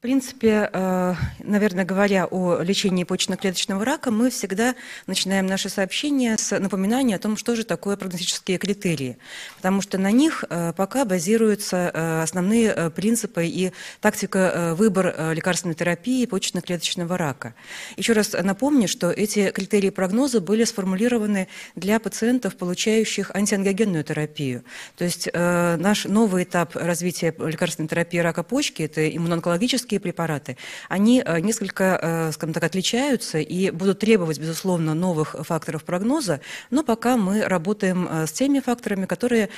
В принципе, э, наверное, говоря о лечении почечно-клеточного рака, мы всегда начинаем наше сообщение с напоминания о том, что же такое прогностические критерии, потому что на них э, пока базируются э, основные принципы и тактика выбора лекарственной терапии почечно-клеточного рака. Еще раз напомню, что эти критерии прогноза были сформулированы для пациентов, получающих антиангиогенную терапию. То есть наш новый этап развития лекарственной терапии рака почки – это иммуноонкологический химические препараты, они э, несколько, э, скажем так, отличаются и будут требовать, безусловно, новых факторов прогноза, но пока мы работаем э, с теми факторами, которые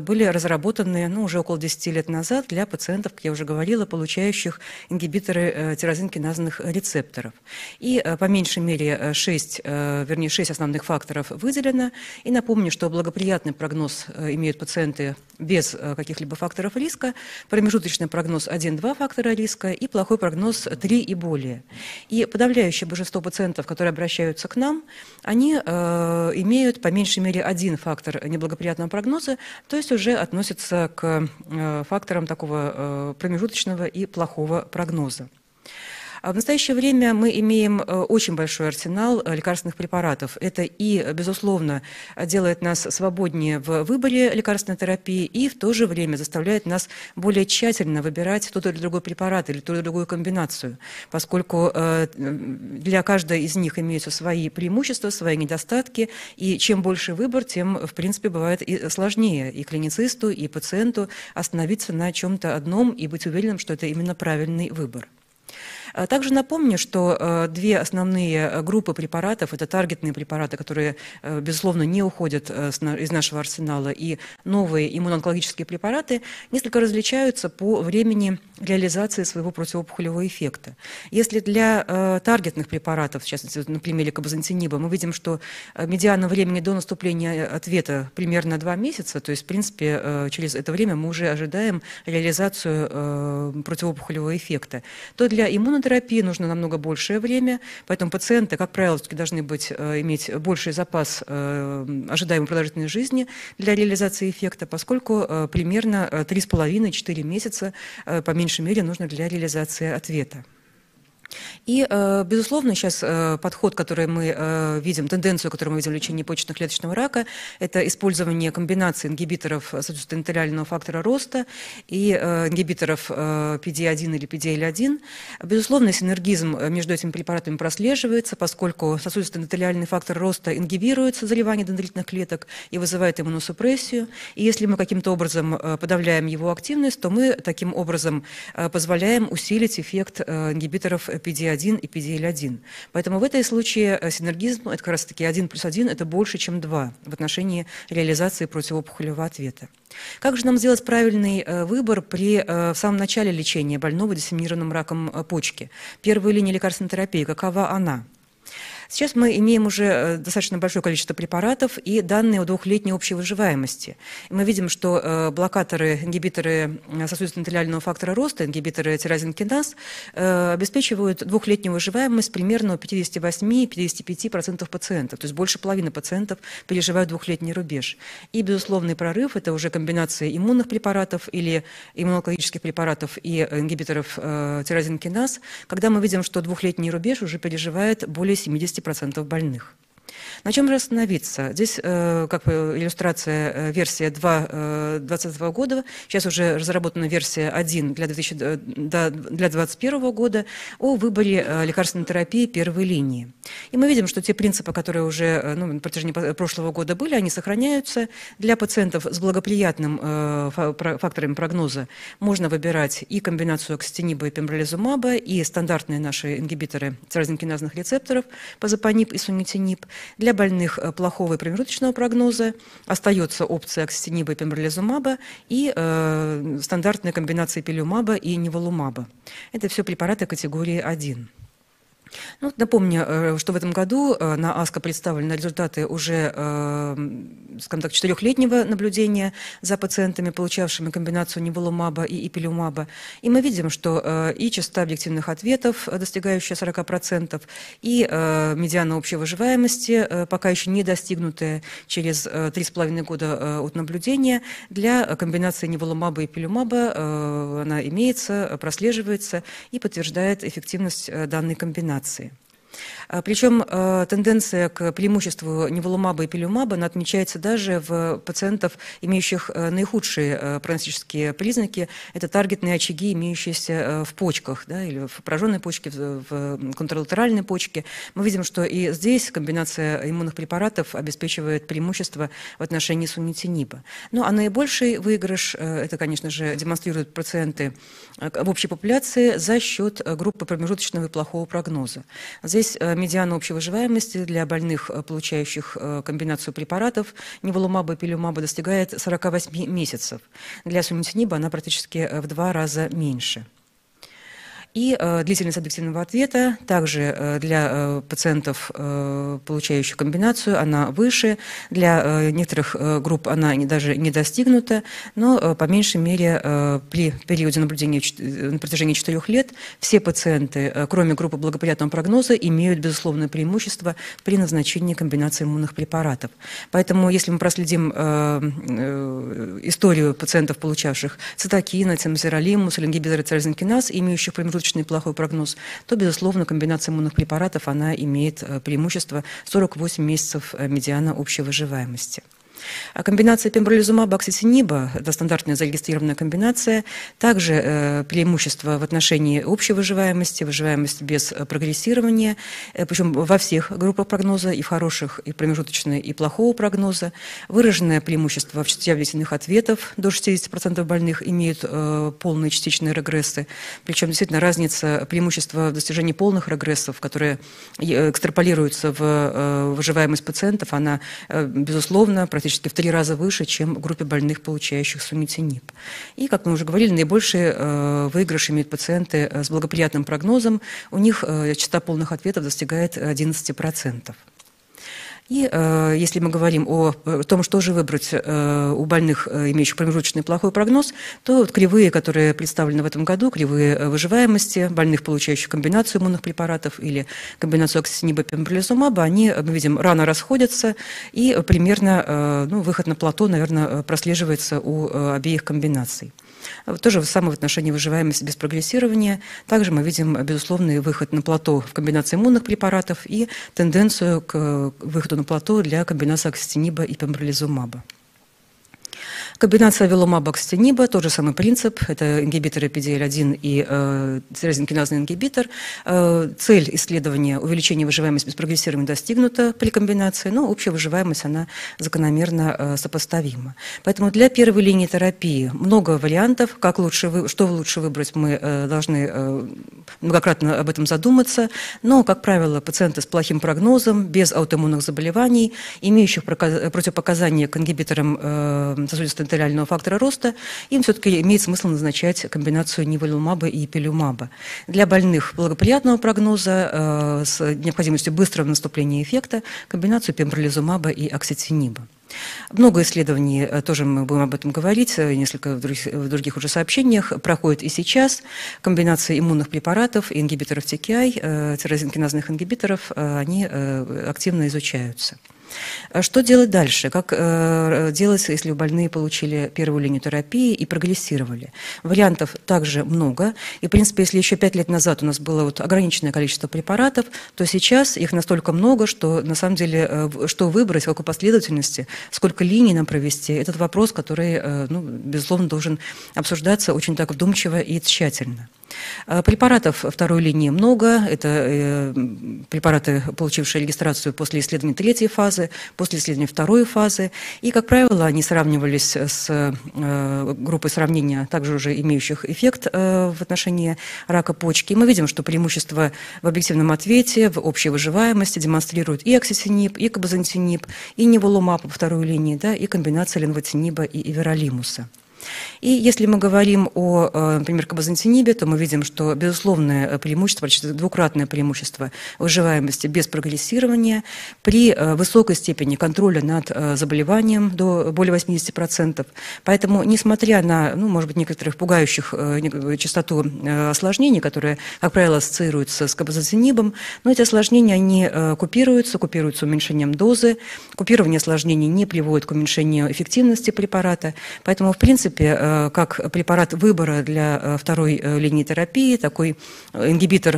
были разработаны ну, уже около 10 лет назад для пациентов, как я уже говорила, получающих ингибиторы тирозинкиназных рецепторов. И по меньшей мере 6, вернее 6 основных факторов выделено. И напомню, что благоприятный прогноз имеют пациенты без каких-либо факторов риска, промежуточный прогноз 1-2 фактора риска и плохой прогноз 3 и более. И подавляющее большинство пациентов, которые обращаются к нам, они э, имеют по меньшей мере один фактор неблагоприятного прогноза, то есть уже относятся к э, факторам такого э, промежуточного и плохого прогноза. А в настоящее время мы имеем э, очень большой арсенал э, лекарственных препаратов. Это и, безусловно, делает нас свободнее в выборе лекарственной терапии и в то же время заставляет нас более тщательно выбирать тот или другой препарат или ту или другую комбинацию, поскольку э, для каждой из них имеются свои преимущества, свои недостатки, и чем больше выбор, тем, в принципе, бывает и сложнее и клиницисту, и пациенту остановиться на чем-то одном и быть уверенным, что это именно правильный выбор. А также напомню, что э, две основные э, группы препаратов – это таргетные препараты, которые, э, безусловно, не уходят из нашего арсенала, и новые иммуноонкологические препараты несколько различаются по времени реализации своего противоопухолевого эффекта. Если для таргетных препаратов, в частности, на примере кабазантиниба, мы видим, что медиана времени до наступления ответа примерно два месяца, то есть, в принципе, через это время мы уже ожидаем реализацию противоопухолевого эффекта, то для иммуно терапии нужно намного большее время, поэтому пациенты, как правило, должны быть, э, иметь больший запас э, ожидаемой продолжительной жизни для реализации эффекта, поскольку э, примерно 3,5-4 месяца по меньшей мере нужно для реализации ответа. И, э, безусловно, сейчас э, подход, который мы э, видим, тенденцию, которую мы видим в лечении почечно-клеточного рака, это использование комбинации ингибиторов, соответственно, энтериального фактора роста и ингибиторов PD-1 или PDL-1. Безусловно, синергизм между этими препаратами прослеживается, поскольку сосудисто-эндотелиальный фактор роста ингибирует заливание дендритных клеток и вызывает иммуносупрессию. И если мы каким-то образом подавляем его активность, то мы таким образом позволяем усилить эффект ингибиторов PD-1 и PDL-1. Поэтому в этом случае э, синергизм, это как раз-таки 1 плюс 1, это больше, чем 2 в отношении реализации противоопухолевого ответа. Как же нам сделать правильный э, выбор при э, в самом начале лечения больного диссеминированным раком почки? Первая линия лекарственной терапии, какова она? Сейчас мы имеем уже э, достаточно большое количество препаратов и данные о двухлетней общей выживаемости. Мы видим, что э, блокаторы, ингибиторы э, сосудисто-эндотелиального фактора роста, ингибиторы тирозинкиназ обеспечивают двухлетнюю выживаемость примерно у 58-55% пациентов. То есть больше половины пациентов переживают двухлетний рубеж. И безусловный прорыв – это уже комбинация иммунных препаратов или иммунологических препаратов и ингибиторов тирозинкиназ, когда мы видим, что двухлетний рубеж уже переживает более 70 процентов больных. На чем же остановиться? Здесь э, как иллюстрация э, версия 2020 э, года. Сейчас уже разработана версия 1 для, 2000, для 2021 года о выборе лекарственной терапии первой линии. И мы видим, что те принципы, которые уже ну, на протяжении прошлого года были, они сохраняются. Для пациентов с благоприятным факторами прогноза можно выбирать и комбинацию окситиниба и пембролизумаба, и стандартные наши ингибиторы тирозинкиназных рецепторов, позапанип и сунитинип. Для больных э, плохого и промежуточного прогноза остается опция окситиниба и пембролизумаба и э, стандартная комбинация пилюмаба и неволумаба. Это все препараты категории 1. Ну, напомню, э, что в этом году э, на АСКО представлены результаты уже, э, скажем так, четырехлетнего наблюдения за пациентами, получавшими комбинацию неволумаба и ипилюмаба. И мы видим, что и частота объективных ответов, достигающая 40%, и медиана общей выживаемости, пока еще не достигнутая через 3,5 года от наблюдения, для комбинации неволумаба и ипилюмаба она имеется, прослеживается и подтверждает эффективность данной комбинации информации. А, Причем а, тенденция к преимуществу неволумаба и пилюмаба она отмечается даже в пациентов, имеющих а, наихудшие прогностические признаки. Это таргетные очаги, имеющиеся в почках, да, или в пораженной почке, в контралатеральной почке. Мы видим, что и здесь комбинация иммунных препаратов обеспечивает преимущество в отношении сунитиниба. Ну, а наибольший выигрыш, это, конечно же, демонстрируют пациенты в общей популяции за счет группы промежуточного и плохого прогноза. Здесь медиана общей выживаемости для больных, э, получающих э, комбинацию препаратов неволумаба и пилюмаба достигает 48 месяцев. Для сумитиниба она практически э, в два раза меньше. И э, длительность объективного ответа также э, для э, пациентов, э, получающих комбинацию, она выше. Для э, некоторых э, групп она не, даже не достигнута, но э, по меньшей мере э, при периоде наблюдения э, на протяжении 4 лет все пациенты, э, кроме группы благоприятного прогноза, имеют безусловное преимущество при назначении комбинации иммунных препаратов. Поэтому если мы проследим э, э, историю пациентов, получавших цитокина, ингибиторы циррозинкиназ, имеющих промежуточный промежуточный плохой прогноз, то, безусловно, комбинация иммунных препаратов, она имеет э, преимущество 48 месяцев э, медиана общей выживаемости. А комбинация пембролизумаба окситиниба, это стандартная зарегистрированная комбинация, также э, преимущество в отношении общей выживаемости, выживаемости без э, прогрессирования, э, причем во всех группах прогноза, и в хороших, и промежуточной, и плохого прогноза. Выраженное преимущество в частоте объективных ответов, до 60% больных имеют полные частичные регрессы, причем действительно разница преимущества в достижении полных регрессов, которые экстраполируются в выживаемость пациентов, она, безусловно, практически практически в три раза выше, чем в группе больных, получающих сумитинип. И, как мы уже говорили, наибольшие э, выигрыши имеют пациенты э, с благоприятным прогнозом. У них э, частота полных ответов достигает 11%. И э, если мы говорим о, о том, что же выбрать э, у больных, э, имеющих промежуточный плохой прогноз, то вот кривые, которые представлены в этом году, кривые э, выживаемости больных, получающих комбинацию иммунных препаратов или комбинацию оксиниба пембролизумаба, они, э, мы видим, рано расходятся, и примерно э, ну, выход на плато, наверное, прослеживается у э, обеих комбинаций. То же самое в отношении выживаемости без прогрессирования. Также мы видим безусловный выход на плато в комбинации иммунных препаратов и тенденцию к выходу на плато для комбинации окситиниба и пембролизумаба. Комбинация веломабокстениба, тот же самый принцип, это ингибиторы PDL1 и э, тирозинкиназный ингибитор. Э, цель исследования увеличения выживаемости без прогрессирования достигнута при комбинации, но общая выживаемость, она закономерно э, сопоставима. Поэтому для первой линии терапии много вариантов, как лучше, вы, что лучше выбрать, мы э, должны э, многократно об этом задуматься, но, как правило, пациенты с плохим прогнозом, без аутоиммунных заболеваний, имеющих противопоказания к ингибиторам э, сосудистой артериального фактора роста, им все-таки имеет смысл назначать комбинацию ниволумаба и пилюмаба. Для больных благоприятного прогноза э, с необходимостью быстрого наступления эффекта комбинацию пембролизумаба и окситиниба. Много исследований, э, тоже мы будем об этом говорить, э, несколько в других, в других уже сообщениях, проходит и сейчас. Комбинация иммунных препаратов ингибиторов TKI, тирозинкиназных ингибиторов, они активно изучаются. А что делать дальше? Как э, делать, если больные получили первую линию терапии и прогрессировали? Вариантов также много. И, в принципе, если еще пять лет назад у нас было вот ограниченное количество препаратов, то сейчас их настолько много, что на самом деле, э, что выбрать, в какой последовательности, сколько линий нам провести, этот вопрос, который, э, ну, безусловно, должен обсуждаться очень так вдумчиво и тщательно. Э, препаратов второй линии много. Это э, препараты, получившие регистрацию после исследования третьей фазы, после исследования второй фазы. И, как правило, они сравнивались с э, группой сравнения, также уже имеющих эффект в отношении рака почки. И мы видим, что преимущество в объективном ответе, в общей выживаемости демонстрируют и окситинип, и кабазантинип, и неволумаб по второй линии, да, и комбинация ленвотиниба и иверолимуса. И если мы говорим о, э, например, кабазантинибе, то мы видим, что безусловное преимущество, почти двукратное преимущество выживаемости без прогрессирования при э, высокой степени контроля над э, заболеванием до более 80%. Поэтому, несмотря на, ну, может быть, некоторых пугающих частоту осложнений, которые, как правило, ассоциируются с кабазантинибом, но эти осложнения, они купируются, купируются уменьшением дозы, купирование осложнений не приводит к уменьшению эффективности препарата, поэтому, в принципе, Э, как препарат выбора для э, второй э, линии терапии, такой ингибитор,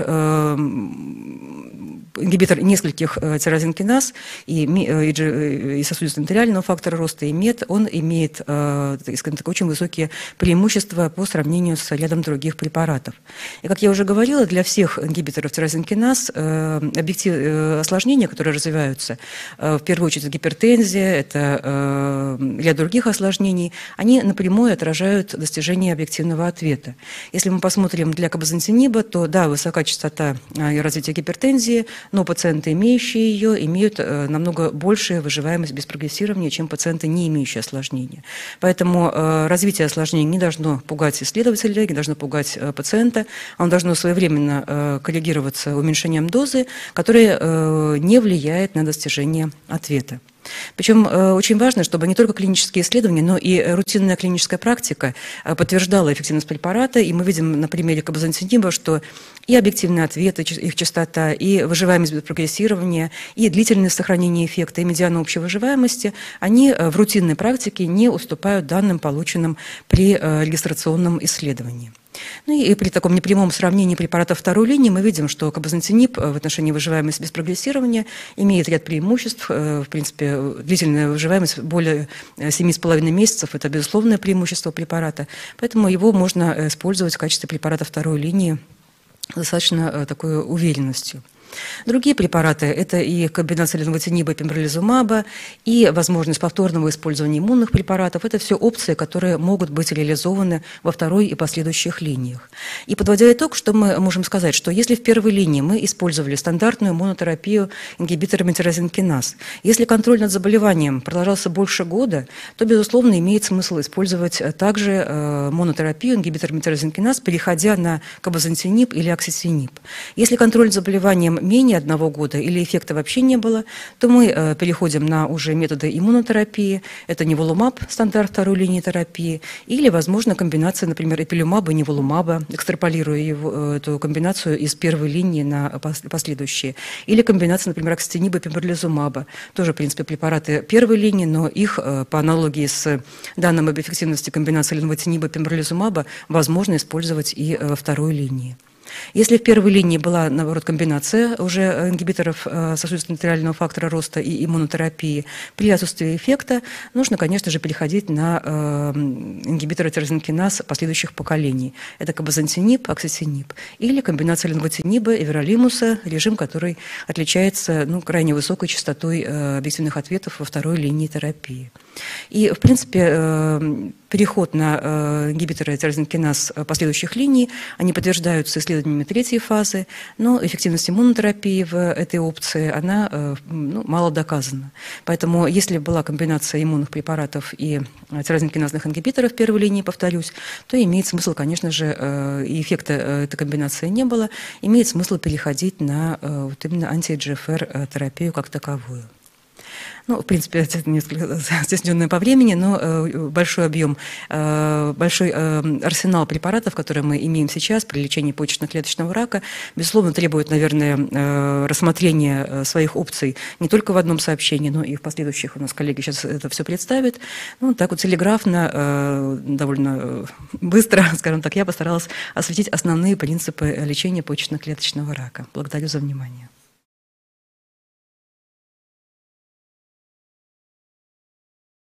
ингибитор нескольких тирозинкиназ и, и, сосудисто-эндотелиального фактора роста, и МЕД, он имеет скажем так, очень высокие преимущества по сравнению с рядом других препаратов. И, как я уже говорила, для всех ингибиторов тирозинкиназ объектив, осложнения, которые развиваются, в первую очередь гипертензия, это ряд других осложнений, они напрямую отражают достижение объективного ответа. Если мы посмотрим для кабазантиниба, то да, высока частота а, и развитие гипертензии, но пациенты, имеющие ее, имеют э, намного большую выживаемость без прогрессирования, чем пациенты, не имеющие осложнения. Поэтому э, развитие осложнений не должно пугать исследователя, не должно пугать э, пациента, оно должно своевременно коррегироваться уменьшением дозы, которое не влияет на достижение ответа. Причем э, очень важно, чтобы не только клинические исследования, но и рутинная клиническая практика э, подтверждала эффективность препарата. И мы видим на примере кабазантиниба, что и объективные ответы, их частота, и выживаемость без прогрессирования, и длительность сохранения эффекта, и медиана общей выживаемости, они э, в рутинной практике не уступают данным, полученным при регистрационном исследовании. Ну и при таком непрямом сравнении препаратов второй линии мы видим, что кабазантинип э, в отношении выживаемости без прогрессирования имеет ряд преимуществ. Э, в принципе, длительная выживаемость более 7,5 э, месяцев – это безусловное преимущество препарата. Поэтому его можно использовать в качестве препарата второй линии достаточно такой уверенностью. Другие препараты – это и комбинация ленвотиниба, пембролизумаба, и возможность повторного использования иммунных препаратов. Это все опции, которые могут быть реализованы во второй и последующих линиях. И подводя итог, что мы можем сказать, что если в первой линии мы использовали стандартную монотерапию ингибиторами тирозинкиназ, если контроль над заболеванием продолжался больше года, то, безусловно, имеет смысл использовать также э, монотерапию ингибиторами тирозинкиназ, переходя на кабазантинип или окситинип. Если контроль заболеванием менее одного года или эффекта вообще не было, то мы э, переходим на уже методы иммунотерапии. Это неволумаб, стандарт второй линии терапии, или, возможно, комбинация, например, эпилюмаба и неволумаба, экстраполируя его, э, эту комбинацию из первой линии на последующие. Или комбинация, например, акстениба пембролизумаба. Тоже, в принципе, препараты первой линии, но их э, по аналогии с данным об эффективности комбинации ленвотиниба и пембролизумаба возможно использовать и во второй линии. Если в первой линии была, наоборот, комбинация уже э, ингибиторов э, сосудисто-нейтрального фактора роста и иммунотерапии, при отсутствии эффекта нужно, конечно же, переходить на э, ингибиторы тирозинкиназ последующих поколений. Это кабазантинип, окситинип или комбинация ленвотиниба и веролимуса, режим, который отличается ну, крайне высокой частотой объективных ответов во второй линии терапии. И, в принципе, переход на э, ингибиторы тирозинкиназ последующих линий, они подтверждаются исследованиями третьей фазы, но эффективность иммунотерапии в этой опции, она э, ну, мало доказана. Поэтому если была комбинация иммунных препаратов и тирозинкиназных ингибиторов первой линии, повторюсь, то имеет смысл, конечно же, э, эффекта этой комбинации не было, имеет смысл переходить на вот именно анти-GFR терапию как таковую. Ну, в принципе, это несколько стесненное по времени, но э, большой объем, э, большой э, арсенал препаратов, которые мы имеем сейчас при лечении почечно-клеточного рака, безусловно, требует, наверное, рассмотрения своих опций не только в одном сообщении, но и в последующих. У нас коллеги сейчас это все представят. Ну, так вот телеграфно, довольно быстро, скажем так, я постаралась осветить основные принципы лечения почечно-клеточного рака. Благодарю за внимание.